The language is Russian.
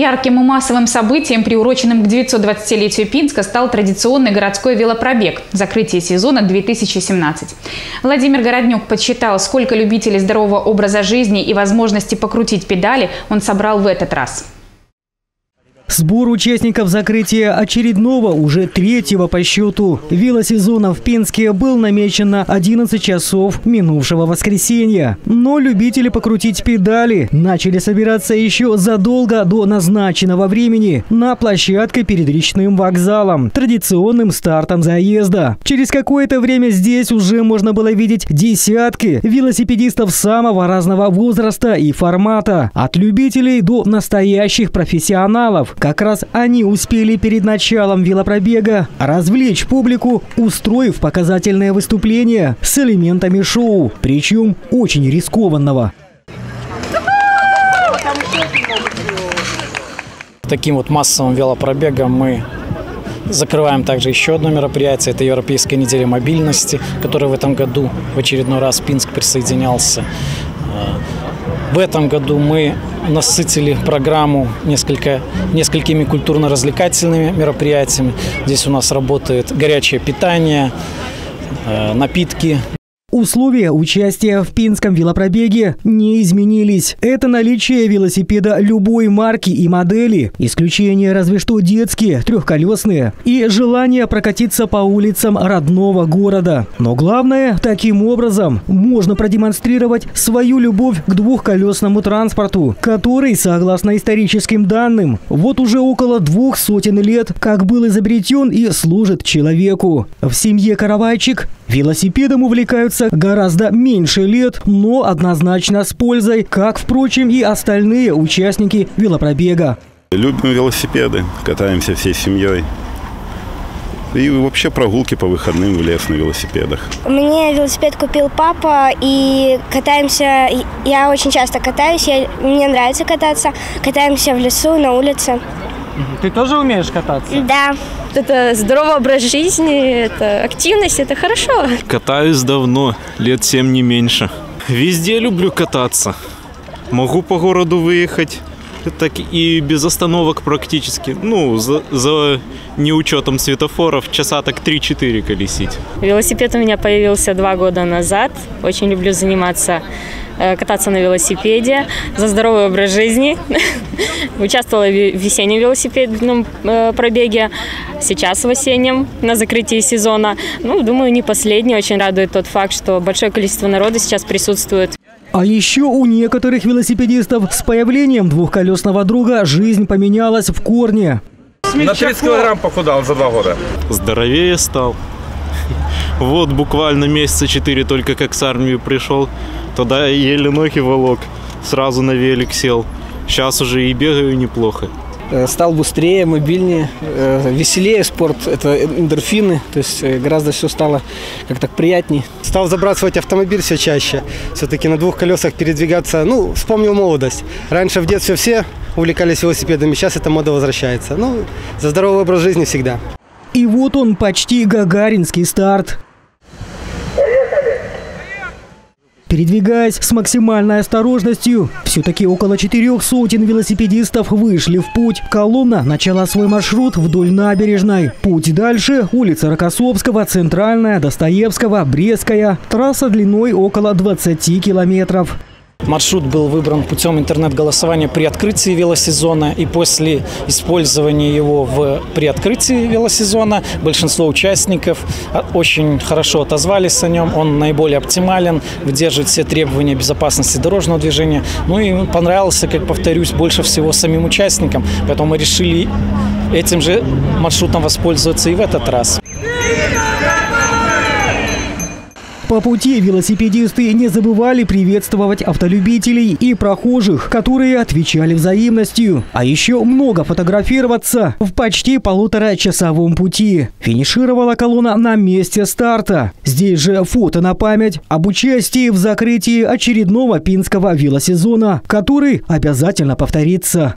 Ярким и массовым событием, приуроченным к 920-летию Пинска, стал традиционный городской велопробег «Закрытие сезона 2017». Владимир Городнюк подсчитал, сколько любителей здорового образа жизни и возможности покрутить педали он собрал в этот раз. Сбор участников закрытия очередного, уже третьего по счету, велосезона в Пинске был намечен на 11 часов минувшего воскресенья. Но любители покрутить педали начали собираться еще задолго до назначенного времени на площадке перед речным вокзалом, традиционным стартом заезда. Через какое-то время здесь уже можно было видеть десятки велосипедистов самого разного возраста и формата, от любителей до настоящих профессионалов, как раз они успели перед началом велопробега развлечь публику, устроив показательное выступление с элементами шоу, причем очень рискованного. Таким вот массовым велопробегом мы Закрываем также еще одно мероприятие. Это Европейская неделя мобильности, которая в этом году в очередной раз Пинск присоединялся. В этом году мы насытили программу несколько, несколькими культурно-развлекательными мероприятиями. Здесь у нас работает горячее питание, э, напитки, Условия участия в Пинском велопробеге не изменились. Это наличие велосипеда любой марки и модели, исключение разве что детские, трехколесные, и желание прокатиться по улицам родного города. Но главное, таким образом можно продемонстрировать свою любовь к двухколесному транспорту, который, согласно историческим данным, вот уже около двух сотен лет как был изобретен и служит человеку. В семье Каравайчик велосипедом увлекаются гораздо меньше лет, но однозначно с пользой, как, впрочем, и остальные участники велопробега. Любим велосипеды, катаемся всей семьей. И вообще прогулки по выходным в лес на велосипедах. Мне велосипед купил папа, и катаемся, я очень часто катаюсь, я, мне нравится кататься. Катаемся в лесу, на улице. Ты тоже умеешь кататься? Да. Это здоровый образ жизни, это активность, это хорошо. Катаюсь давно, лет семь не меньше. Везде люблю кататься. Могу по городу выехать, так и без остановок практически. Ну, за, за неучетом светофоров часа так 3-4 колесить. Велосипед у меня появился два года назад. Очень люблю заниматься кататься на велосипеде, за здоровый образ жизни. Участвовала в весеннем велосипедном э, пробеге, сейчас в осеннем на закрытии сезона. Ну, думаю, не последний. Очень радует тот факт, что большое количество народа сейчас присутствует. А еще у некоторых велосипедистов с появлением двухколесного друга жизнь поменялась в корне. На 30 килограмм похудал за два года. Здоровее стал. Вот буквально месяца четыре только как с армии пришел. Тогда еле ноги волок, сразу на велик сел. Сейчас уже и бегаю неплохо. Э, стал быстрее, мобильнее, э, веселее спорт, это эндорфины, то есть э, гораздо все стало как-то приятнее. Стал забрасывать автомобиль все чаще, все-таки на двух колесах передвигаться, ну, вспомнил молодость. Раньше в детстве все увлекались велосипедами, сейчас эта мода возвращается. Ну, за здоровый образ жизни всегда. И вот он, почти гагаринский старт. Передвигаясь с максимальной осторожностью, все-таки около четырех сотен велосипедистов вышли в путь. Колонна начала свой маршрут вдоль набережной. Путь дальше – улица Рокоссовского, Центральная, Достоевского, Брестская. Трасса длиной около 20 километров. Маршрут был выбран путем интернет-голосования при открытии велосезона и после использования его в, при открытии велосезона большинство участников а, очень хорошо отозвались о нем. Он наиболее оптимален, выдерживает все требования безопасности дорожного движения. Ну и понравился, как повторюсь, больше всего самим участникам. Поэтому мы решили этим же маршрутом воспользоваться и в этот раз. По пути велосипедисты не забывали приветствовать автолюбителей и прохожих, которые отвечали взаимностью. А еще много фотографироваться в почти полуторачасовом пути. Финишировала колонна на месте старта. Здесь же фото на память об участии в закрытии очередного пинского велосезона, который обязательно повторится.